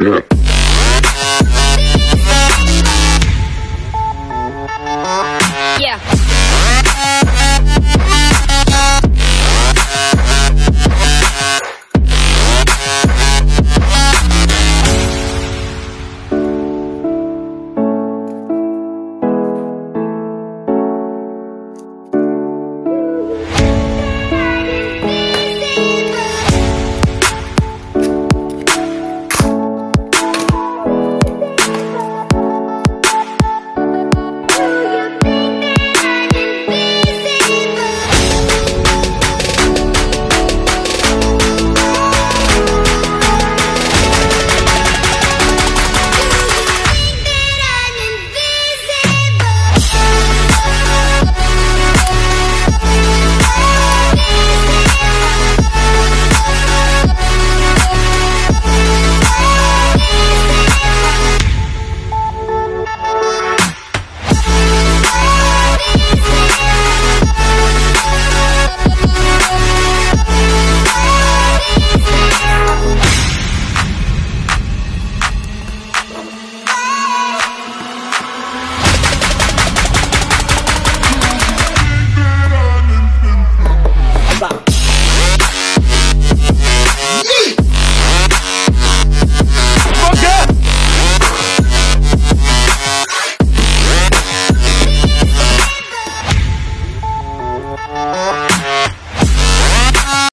Yeah.